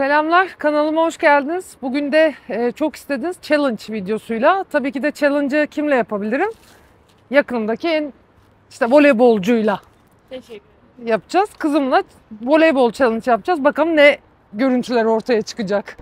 Selamlar, kanalıma hoş geldiniz. Bugün de e, çok istediğiniz challenge videosuyla. Tabii ki de challenge'ı kimle yapabilirim? Yakınımdaki en işte voleybolcuyla Teşekkür yapacağız. Kızımla voleybol challenge yapacağız. Bakalım ne görüntüler ortaya çıkacak.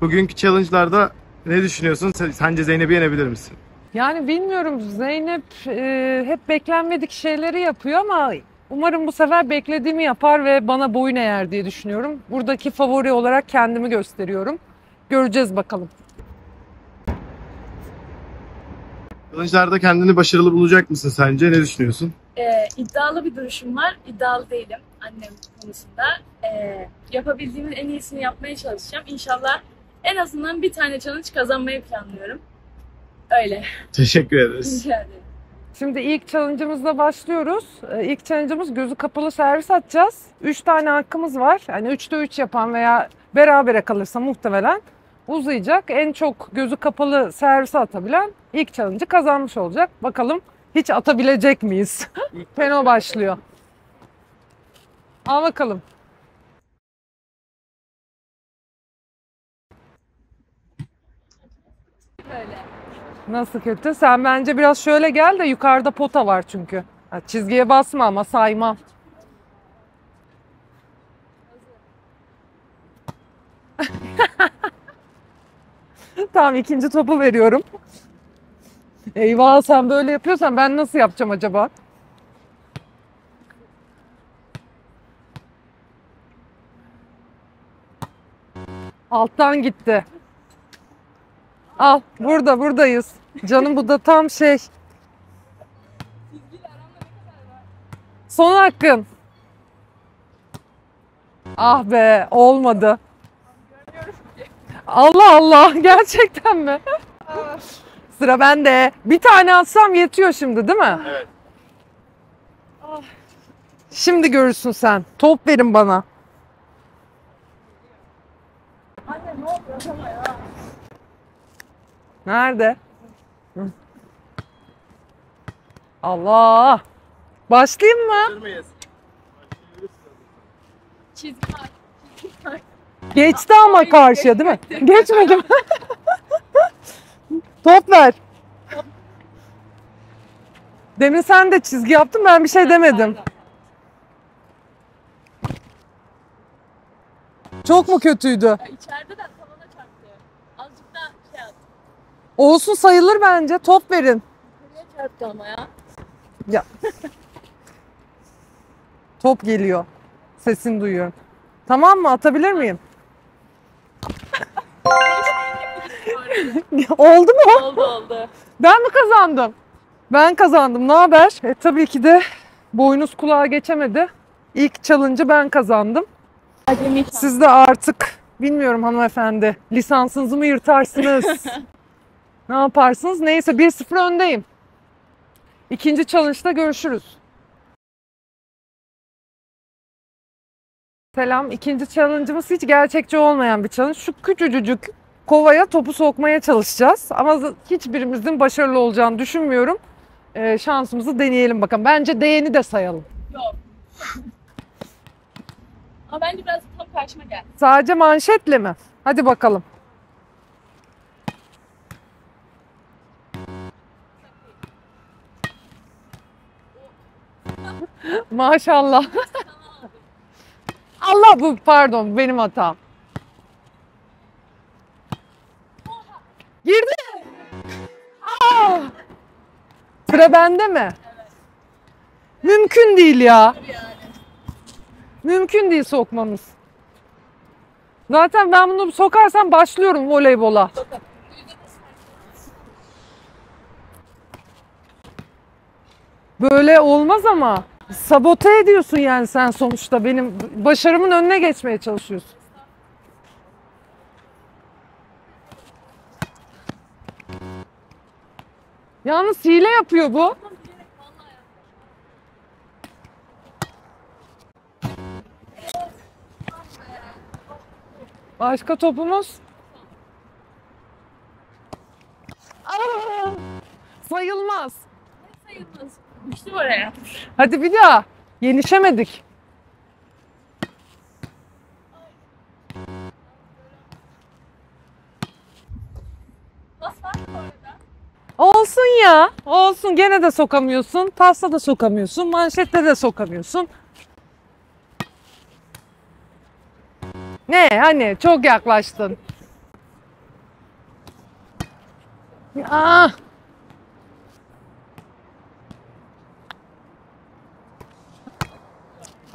Bugünkü challenge'larda ne düşünüyorsun? Sen- Sence Zeynep'i yenebilir misin? Yani bilmiyorum Zeynep e, hep beklenmedik şeyleri yapıyor ama umarım bu sefer beklediğimi yapar ve bana boyun eğer diye düşünüyorum. Buradaki favori olarak kendimi gösteriyorum. Göreceğiz bakalım. Challenge'larda kendini başarılı bulacak mısın sence? Ne düşünüyorsun? Ee, iddialı bir duruşum var. İddialı değilim annem konusunda. Ee, yapabildiğimin en iyisini yapmaya çalışacağım. İnşallah en azından bir tane challenge kazanmayı planlıyorum. Öyle. Teşekkür ederiz. Rica ederim. Şimdi ilk challenge'ımızla başlıyoruz. Ee, İlk challenge'ımız gözü kapalı servis atacağız. 3 tane hakkımız var. Yani 3'te 3 yapan veya berabere kalırsa muhtemelen uzayacak. En çok gözü kapalı servis atabilen ilk challenge'ı kazanmış olacak. Bakalım hiç atabilecek miyiz? Peno başlıyor. Al bakalım. Nasıl kötü? Sen bence biraz şöyle gel de yukarıda pota var çünkü. Ha, çizgiye basma ama saymam. tamam ikinci topu veriyorum. Eyvah sen böyle yapıyorsan ben nasıl yapacağım acaba? Alttan gitti. Al burada buradayız. Canım bu da tam şey. Son hakkın. Ah be olmadı. Allah Allah gerçekten mi? Sıra bende. Bir tane atsam yetiyor şimdi değil mi? Evet. Şimdi görürsün sen. Top verin bana. Anne ne ya? Nerede? Hı. Allah. Başlayayım mı? Çizgi var. Çizgi var. Geçti ama karşıya değil mi? Geçmedim. Top ver. Demin sen de çizgi yaptın ben bir şey demedim. Çok mu kötüydü? Ya içeride de tavana çarptı. Azıcık da şey yaptı. Olsun sayılır bence. Top verin. Nereye çarptı ama ya? Ya. Top geliyor. Sesini duyuyorum. Tamam mı? Atabilir miyim? Oldu mu? oldu oldu. Ben mi kazandım? Ben kazandım. Ne haber? E, tabii ki de boynuz kulağa geçemedi. İlk challenge'ı ben kazandım. Siz de artık bilmiyorum hanımefendi lisansınızı mı yırtarsınız? ne yaparsınız? Neyse 1-0 öndeyim. İkinci challenge'da görüşürüz. Selam. İkinci challenge'ımız hiç gerçekçi olmayan bir challenge. Şu küçücük kovaya topu sokmaya çalışacağız. Ama hiçbirimizin başarılı olacağını düşünmüyorum. Ee, şansımızı deneyelim bakalım. Bence değeni de sayalım. Yok. Ama bence biraz tam karşıma gel. Sadece manşetle mi? Hadi bakalım. Maşallah. Allah bu pardon benim hatam. Girdi. Aa! Sıra bende mi? Mümkün değil ya. Mümkün değil sokmamız. Zaten ben bunu sokarsam başlıyorum voleybola. Böyle olmaz ama. Sabote ediyorsun yani sen sonuçta benim başarımın önüne geçmeye çalışıyorsun. Yalnız hile yapıyor bu. Başka topumuz? Gitmiştim oraya. Hadi bir daha. Yenişemedik. Olsun ya. Olsun. Gene de sokamıyorsun. Tasla da sokamıyorsun. Manşette de sokamıyorsun. Ne hani çok yaklaştın. Ah.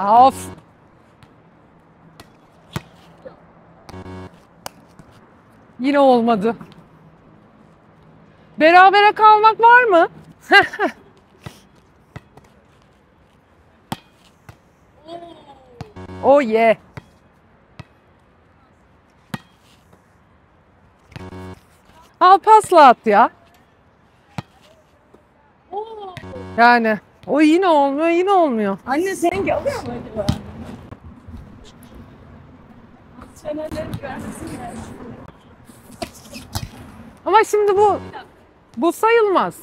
Of. Yine olmadı. Berabere kalmak var mı? oh yeah. Al pasla at ya. Yani o yine olmuyor yine olmuyor. Anne seninki alıyor mu acaba? Ama şimdi bu bu sayılmaz.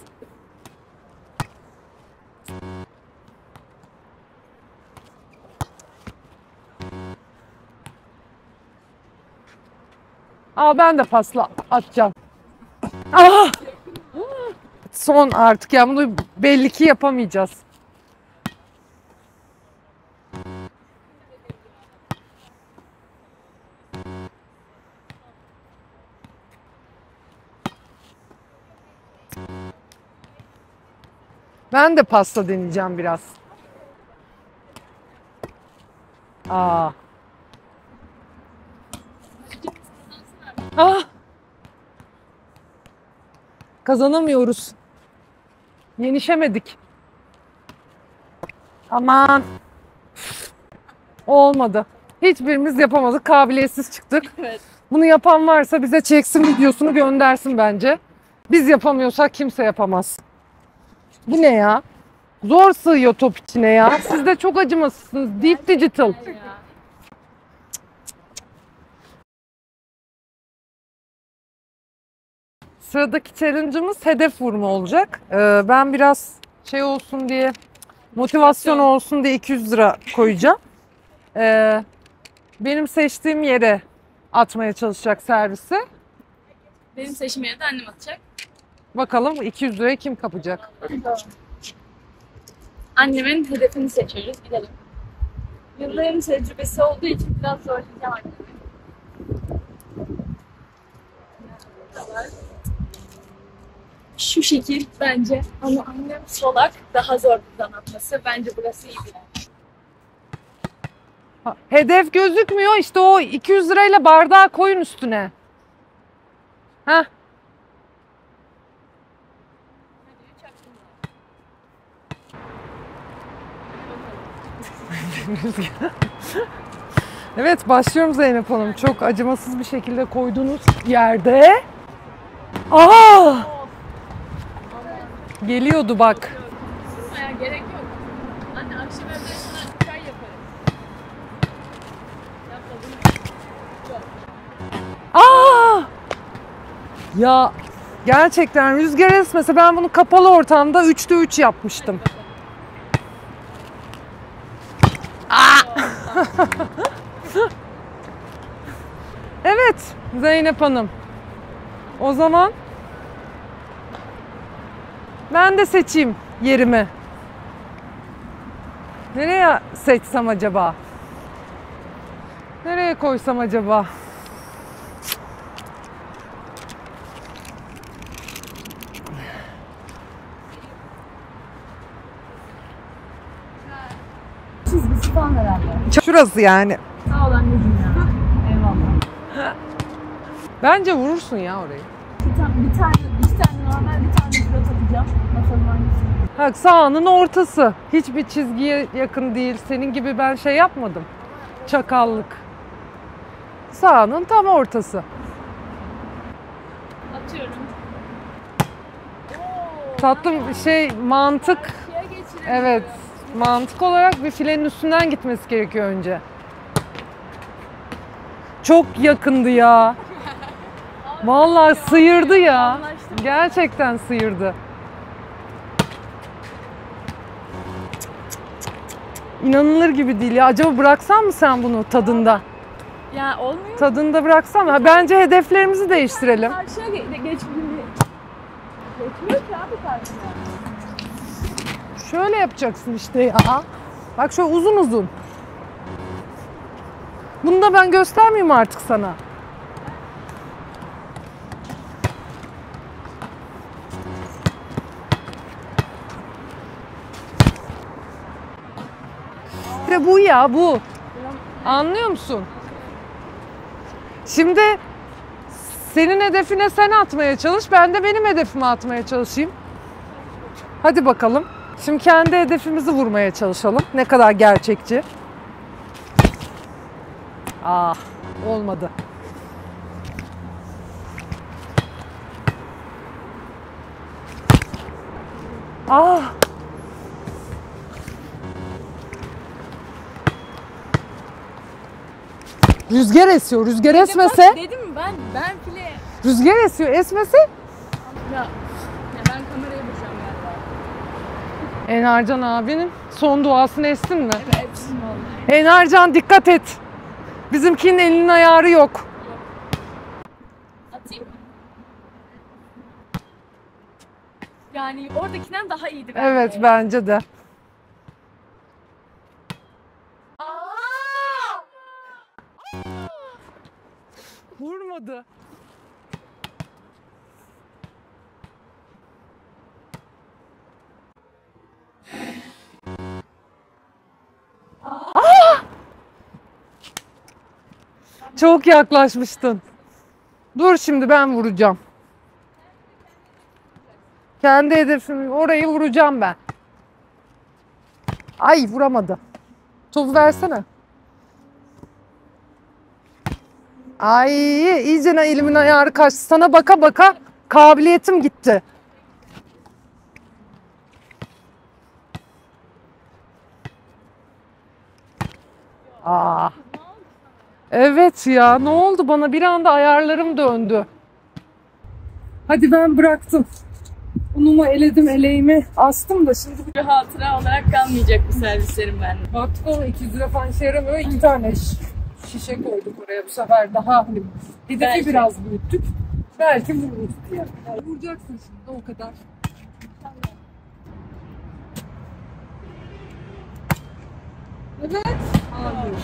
Aa ben de pasla atacağım. Aa! Son artık ya bunu belli ki yapamayacağız. Ben de pasta deneyeceğim biraz. Aa. Ah. Kazanamıyoruz. Yenişemedik. Aman. Olmadı. Hiçbirimiz yapamadık. Kabiliyetsiz çıktık. Evet. Bunu yapan varsa bize çeksin videosunu göndersin bence. Biz yapamıyorsak kimse yapamaz. Bu ne ya? Zor sığıyor top içine ya. Siz de çok acımasızsınız. Deep Digital. Sıradaki challenge'ımız hedef vurma olacak. Ee, ben biraz şey olsun diye, motivasyon olsun diye 200 lira koyacağım. Ee, benim seçtiğim yere atmaya çalışacak servisi. Benim seçim yeri de annem atacak. Bakalım 200 lirayı kim kapacak? Annemin hedefini seçiyoruz. Gidelim. Yılların tecrübesi olduğu için biraz zorlayacağım annemi. Şu şekil bence ama annem solak daha zor buradan atması. Bence burası iyi bir yer. Ha, Hedef gözükmüyor. İşte o 200 lirayla bardağı koyun üstüne. Heh. Evet başlıyorum Zeynep Hanım. Çok acımasız bir şekilde koyduğunuz yerde. Aa! Geliyordu bak. Durmaya gerek yok. Anne akşam evde sana çay yaparım. Yapmadım. Aa! Ya gerçekten rüzgar esmese ben bunu kapalı ortamda 3'te 3 yapmıştım. Aa! evet Zeynep Hanım. O zaman ben de seçeyim yerimi. Nereye seçsem acaba? Nereye koysam acaba? Çizgisi falan herhalde. Şurası yani. Sağ ol anneciğim ya. Eyvallah. Bence vurursun ya orayı. Bir tane, bir tane, hangisi. Bak sahanın ortası. Hiçbir çizgiye yakın değil. Senin gibi ben şey yapmadım. Çakallık. Sahanın tam ortası. Atıyorum. Tatlım şey mantık. Evet. Mantık olarak bir filenin üstünden gitmesi gerekiyor önce. Çok yakındı ya. Vallahi sıyırdı ya. Gerçekten sıyırdı. İnanılır gibi değil ya. Acaba bıraksan mı sen bunu tadında? Ya olmuyor. Tadında bıraksan? Ha, Bence hedeflerimizi değiştirelim. Karşıya ge- geçtim. Geçmiyor ki abi karşıma. Şöyle yapacaksın işte ya. Bak şöyle uzun uzun. Bunu da ben göstermeyeyim artık sana. İşte bu ya bu. Anlıyor musun? Şimdi senin hedefine sen atmaya çalış. Ben de benim hedefime atmaya çalışayım. Hadi bakalım. Şimdi kendi hedefimizi vurmaya çalışalım. Ne kadar gerçekçi. Ah, olmadı. Ah. Rüzgar esiyor. Rüzgar esmese, Dedim mi ben ben file. rüzgar esiyor. Esmese Ya, ya ben kameraya vuracağım galiba. Enarcan abinin son duasını etsin mi? Evet. Vallahi. Enarcan dikkat et. Bizimkinin elinin ayarı yok. Atayım mı? Yani oradakinden daha iyiydi bence. Evet bence de. Vurmadı. Aa! Çok yaklaşmıştın. Dur şimdi ben vuracağım. Kendi hedefimi orayı vuracağım ben. Ay vuramadı. Topu versene. Ay iyice elimin ayarı kaçtı. Sana baka baka kabiliyetim gitti. Aa. Evet ya ne oldu bana bir anda ayarlarım döndü. Hadi ben bıraktım. Unumu eledim eleğimi astım da şimdi Bir hatıra olarak kalmayacak bu servislerim bende. Baktık ama 200 lira falan işe yaramıyor. İki tane şişe koyduk oraya bu sefer daha hani hedefi Belki. biraz büyüttük. Belki vururuz diye. Yani vuracaksın şimdi o kadar. Evet. Hayır.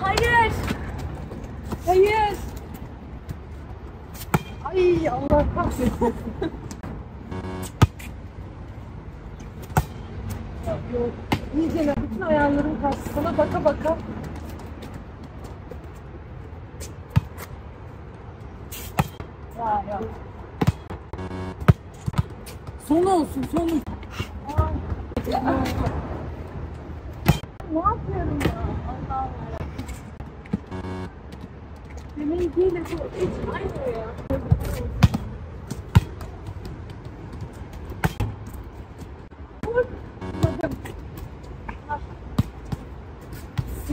Hayır. Hayır. Ay Allah kahretsin. Yok. İyice bütün ayarlarım kaçtı. Sana baka baka. Ya ya. Son olsun son. Ne yapıyorum ya? Allah Allah. Deminkiyle bu hiç aynı ya.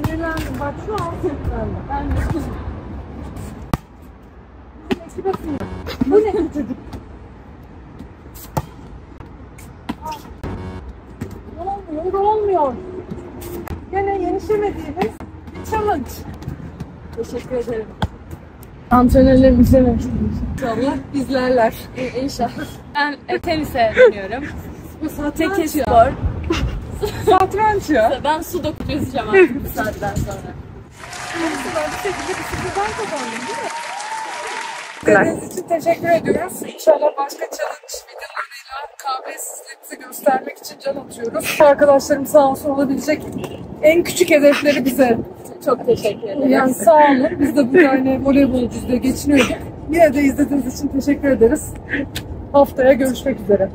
Sinirlendim. Bak şu an sinirlendim. Ben de. Bizim eski basıyor. Bu ne çocuk? Olmuyor, olmuyor. Gene yenişemediğimiz bir challenge. Teşekkür ederim. Antrenörlerim izlememiştim. İnşallah izlerler. İnşallah. Ben e, tenise dönüyorum. Bu Tekir ya. spor. Satranç ya. Ben sudoku çözeceğim artık bu saatten sonra. İzlediğiniz için teşekkür ediyoruz. İnşallah başka challenge videolarıyla kabiliyetsizliğimizi göstermek için can atıyoruz. Arkadaşlarım sağ olsun olabilecek en küçük hedefleri bize. Çok teşekkür ederim. Yani sağ olun. Biz de bu tane voleybolcuyuz diye geçiniyorduk. Yine de izlediğiniz için teşekkür ederiz. Haftaya görüşmek üzere.